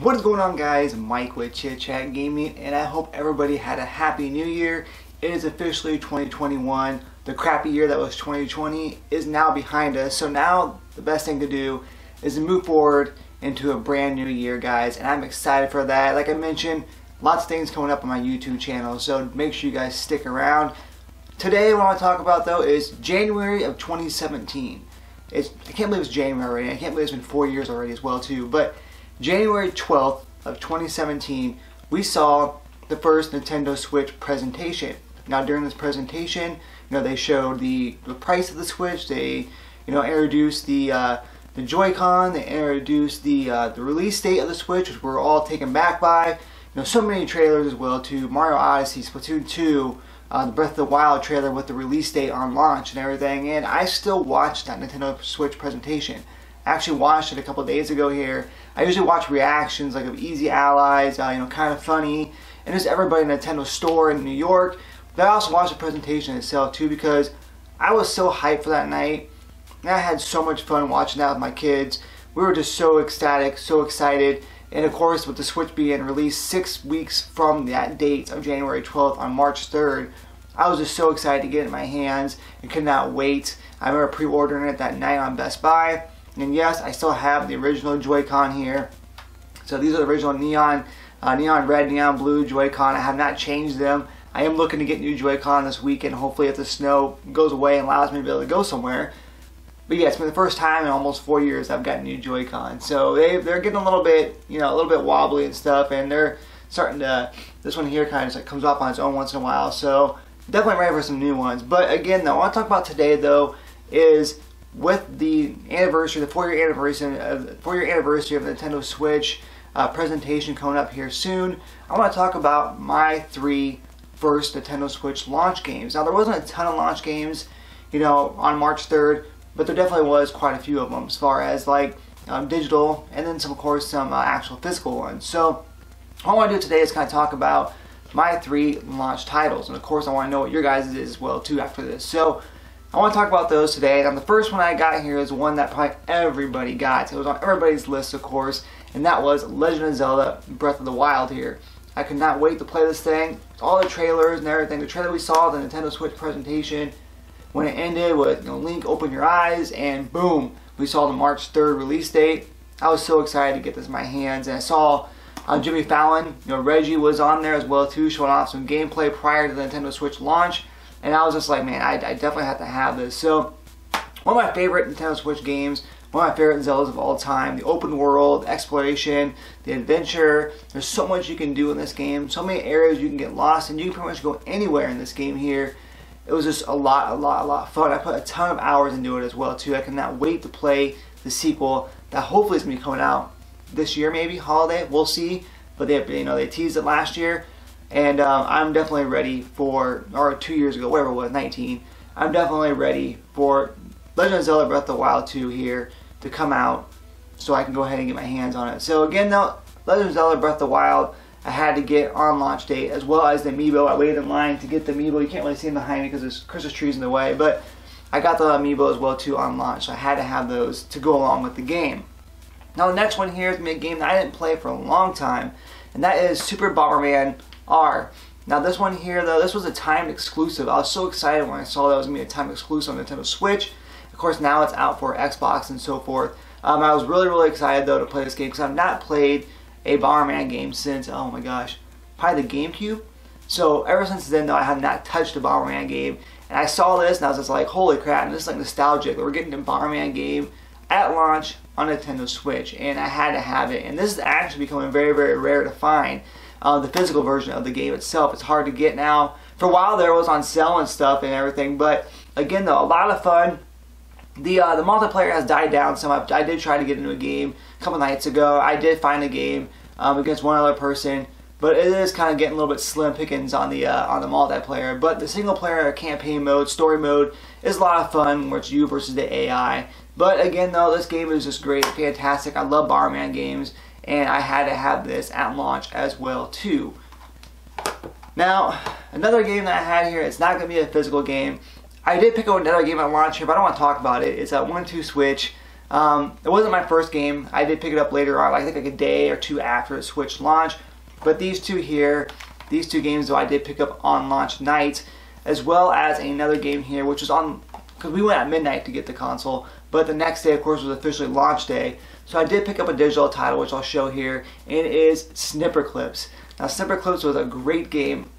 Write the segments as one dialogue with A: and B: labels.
A: What is going on guys? Mike with Chit Chat Gaming and I hope everybody had a happy new year. It is officially 2021. The crappy year that was 2020 is now behind us. So now the best thing to do is move forward into a brand new year guys and I'm excited for that. Like I mentioned, lots of things coming up on my YouTube channel so make sure you guys stick around. Today what I want to talk about though is January of 2017. It's, I can't believe it's January already. I can't believe it's been four years already as well too. But January 12th of 2017, we saw the first Nintendo Switch presentation. Now during this presentation, you know, they showed the, the price of the Switch, they, you know, introduced the, uh, the Joy-Con, they introduced the, uh, the release date of the Switch, which we're all taken back by. You know, so many trailers as well too. Mario Odyssey, Splatoon 2, uh, the Breath of the Wild trailer with the release date on launch and everything. And I still watched that Nintendo Switch presentation. I actually watched it a couple days ago here. I usually watch reactions like of Easy Allies, uh, you know, kind of funny, and just everybody in the Nintendo store in New York. But I also watched the presentation itself too because I was so hyped for that night. And I had so much fun watching that with my kids. We were just so ecstatic, so excited. And of course, with the Switch being released six weeks from that date of January 12th on March 3rd, I was just so excited to get it in my hands and could not wait. I remember pre-ordering it that night on Best Buy. And yes, I still have the original Joy-Con here. So these are the original neon, uh, neon red, neon blue Joy-Con. I have not changed them. I am looking to get new Joy-Con this weekend. Hopefully if the snow goes away and allows me to be able to go somewhere. But yeah, it's been the first time in almost four years I've gotten new Joy-Con. So they, they're getting a little bit, you know, a little bit wobbly and stuff. And they're starting to, this one here kind of like comes off on its own once in a while. So definitely ready for some new ones. But again, though, I want to talk about today, though, is with the anniversary, the four-year anniversary of four-year anniversary of the Nintendo Switch uh, presentation coming up here soon. I want to talk about my three first Nintendo Switch launch games. Now, there wasn't a ton of launch games, you know, on March 3rd, but there definitely was quite a few of them as far as like um, digital and then some, of course, some uh, actual physical ones. So, what I want to do today is kind of talk about my three launch titles, and of course, I want to know what your guys is as well too after this. So. I want to talk about those today. And the first one I got here is one that probably everybody got. So It was on everybody's list, of course, and that was Legend of Zelda Breath of the Wild here. I could not wait to play this thing. All the trailers and everything. The trailer we saw, the Nintendo Switch presentation, when it ended with you know, Link, open your eyes, and boom, we saw the March 3rd release date. I was so excited to get this in my hands, and I saw uh, Jimmy Fallon, you know, Reggie was on there as well too, showing off some gameplay prior to the Nintendo Switch launch. And I was just like, man, I, I definitely have to have this. So, one of my favorite Nintendo Switch games, one of my favorite Zeldas of all time, the open world, exploration, the adventure. There's so much you can do in this game, so many areas you can get lost, and you can pretty much go anywhere in this game here. It was just a lot, a lot, a lot of fun. I put a ton of hours into it as well too. I cannot wait to play the sequel that hopefully is going to be coming out this year, maybe holiday. We'll see. But they, you know, they teased it last year. And um, I'm definitely ready for, or two years ago, whatever it was, 19. I'm definitely ready for Legend of Zelda Breath of the Wild 2 here to come out so I can go ahead and get my hands on it. So again, though, Legend of Zelda Breath of the Wild, I had to get on launch date as well as the amiibo. I waited in line to get the amiibo. You can't really see them behind me because there's Christmas trees in the way, but I got the amiibo as well too on launch. So I had to have those to go along with the game. Now the next one here is a game that I didn't play for a long time, and that is Super Bomberman R. Now this one here though, this was a timed exclusive. I was so excited when I saw that was going to be a timed exclusive on Nintendo Switch. Of course now it's out for Xbox and so forth. Um, I was really really excited though to play this game because I've not played a Bomberman game since, oh my gosh, probably the GameCube. So ever since then though I have not touched a Bomberman game. And I saw this and I was just like, holy crap, and this is like nostalgic. We're getting a Bomberman game at launch on Nintendo Switch and I had to have it. And this is actually becoming very very rare to find uh, the physical version of the game itself. It's hard to get now. For a while there, was on sale and stuff and everything, but again though, a lot of fun. The uh, the multiplayer has died down some. I, I, did try to get into a game a couple nights ago. I did find a game um, against one other person, but it is kind of getting a little bit slim pickings on the uh, on the multiplayer. But the single player campaign mode, story mode, is a lot of fun where it's you versus the AI. But again though, this game is just great, fantastic. I love Bomberman games and I had to have this at launch as well too. Now, another game that I had here, it's not going to be a physical game. I did pick up another game at launch here, but I don't want to talk about it. It's a 1-2 Switch. Um, it wasn't my first game. I did pick it up later on, I think like a day or two after the Switch launch. But these two here, these two games though I did pick up on launch night, as well as another game here, which was on, because we went at midnight to get the console, but the next day of course was officially launch day. So I did pick up a digital title, which I'll show here, and it is Snipperclips. Now Snipperclips was a great game,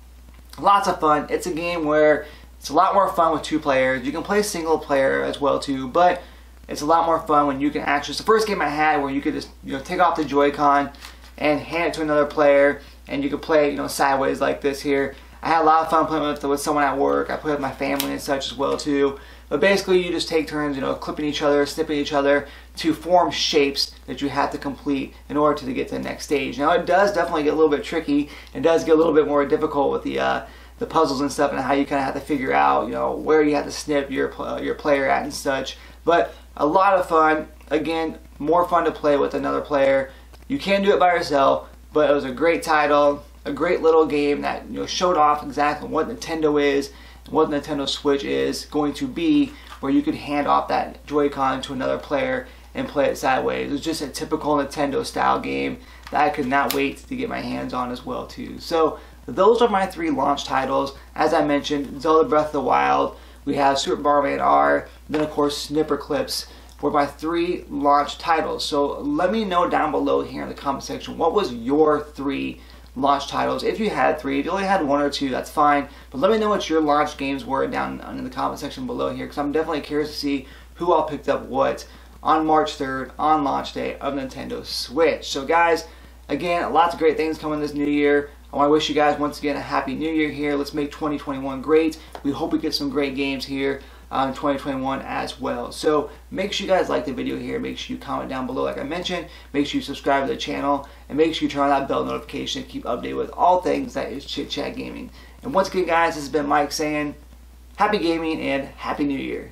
A: lots of fun. It's a game where it's a lot more fun with two players. You can play single player as well too, but it's a lot more fun when you can actually. It's the first game I had where you could just you know take off the Joy-Con and hand it to another player, and you could play you know sideways like this here. I had a lot of fun playing with, with someone at work. I played with my family and such as well too. But basically, you just take turns, you know, clipping each other, snipping each other to form shapes that you have to complete in order to get to the next stage. Now, it does definitely get a little bit tricky. It does get a little bit more difficult with the uh, the puzzles and stuff, and how you kind of have to figure out, you know, where you have to snip your your player at and such. But a lot of fun. Again, more fun to play with another player. You can do it by yourself, but it was a great title, a great little game that you know showed off exactly what Nintendo is, what Nintendo Switch is going to be, where you could hand off that Joy-Con to another player and play it sideways. It was just a typical Nintendo style game that I could not wait to get my hands on as well too. So those are my three launch titles. As I mentioned, Zelda Breath of the Wild, we have Super Bomberman R, then of course Snipperclips were my three launch titles. So let me know down below here in the comment section what was your three launch titles. If you had three, if you only had one or two, that's fine. But let me know what your launch games were down in the comment section below here because I'm definitely curious to see who all picked up what on March 3rd on launch day of Nintendo Switch. So guys, again, lots of great things coming this new year. I want to wish you guys once again a happy new year here. Let's make 2021 great. We hope we get some great games here um, 2021 as well. So make sure you guys like the video here. Make sure you comment down below like I mentioned. Make sure you subscribe to the channel. And make sure you turn on that bell notification to keep updated with all things that is Chit Chat Gaming. And once again guys, this has been Mike saying Happy Gaming and Happy New Year.